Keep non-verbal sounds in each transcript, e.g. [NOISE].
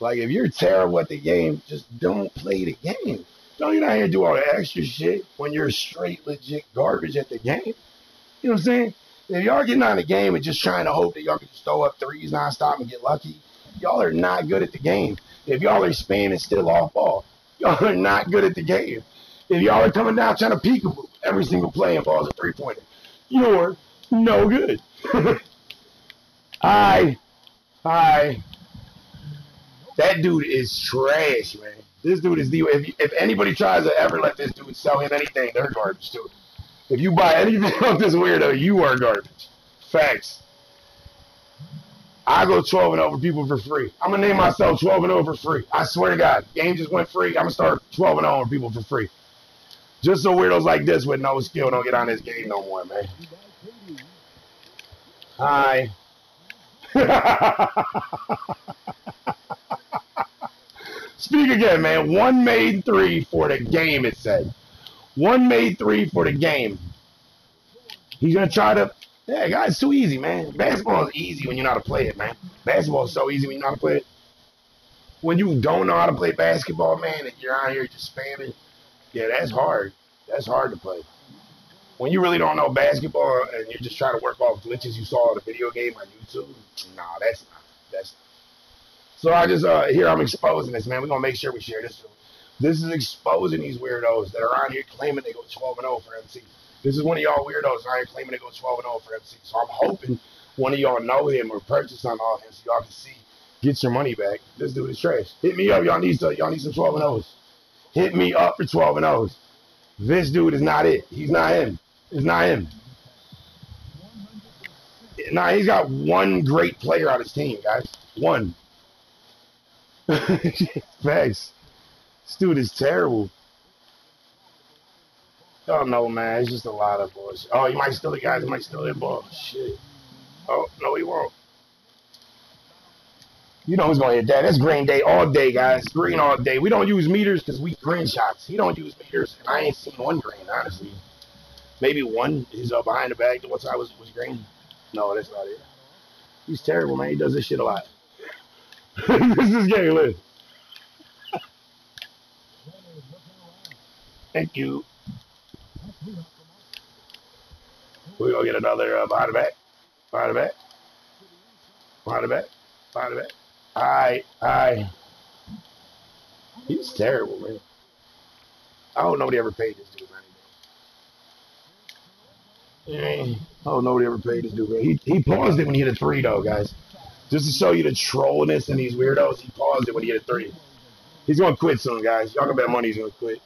Like if you're terrible at the game, just don't play the game. No, you're not here to do all the extra shit when you're straight legit garbage at the game. You know what I'm saying? If y'all getting on the game and just trying to hope that y'all can just throw up threes nonstop and get lucky, y'all are not good at the game. If y'all are spamming still off ball, [LAUGHS] y'all are not good at the game. If y'all are coming down trying to peekaboo every single play and involves a three pointer, you're no good. [LAUGHS] I, I, that dude is trash, man. This dude is the. If, if anybody tries to ever let this dude sell him anything, they're garbage too. If you buy anything [LAUGHS] off this weirdo, you are garbage. Facts. I go 12 and over people for free. I'm gonna name myself 12 and over free. I swear to God, game just went free. I'm gonna start 12 and over people for free. Just so weirdos like this with no skill don't get on this game no more, man. Hi. [LAUGHS] Speak again, man. One made three for the game, it said. One made three for the game. He's gonna try to. Yeah, guys, it's too easy, man. Basketball is easy when you know how to play it, man. Basketball is so easy when you know how to play it. When you don't know how to play basketball, man, and you're out here just spamming, yeah, that's hard. That's hard to play. When you really don't know basketball and you're just trying to work off glitches you saw in a video game on YouTube, nah, that's not. That's not. So I just uh here I'm exposing this, man. We're gonna make sure we share this. This is exposing these weirdos that are on here claiming they go 12 and 0 for MC. This is one of y'all weirdos out here claiming they go 12 and 0 for MC. So I'm hoping one of y'all know him or purchase something off him so y'all can see, get your money back. This dude is trash. Hit me up. Y'all need some, y'all need some 12 and 0s. Hit me up for 12 and 0s. This dude is not it. He's not him. It's not him. Nah, he's got one great player on his team, guys. One. [LAUGHS] Facts. This dude is terrible. Oh no, man, it's just a lot of bullshit. Oh, he might steal the guys. He might steal their ball. Shit. Oh no, he won't. You know who's gonna hit that? That's Green Day all day, guys. Green all day. We don't use meters because we green shots. He don't use meters, and I ain't seen one green, honestly. Maybe one is up behind the bag. The one side was was green. No, that's not it. He's terrible, man. He does this shit a lot. [LAUGHS] this is getting lit. Thank you. We're gonna get another uh, behind the back. Behind the back. Behind the back. Behind the back. Alright. He's terrible, man. I hope nobody ever paid this dude money. Oh, nobody ever paid this dude. He he paused it when he hit a three, though, guys. Just to show you the trolliness in these weirdos, he paused it when he hit a three. He's gonna quit soon, guys. Y'all can bet money he's gonna quit.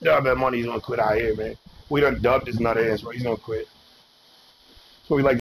Y'all bet money he's gonna quit out here, man. We done dubbed his nut ass, bro. He's gonna quit. So we like.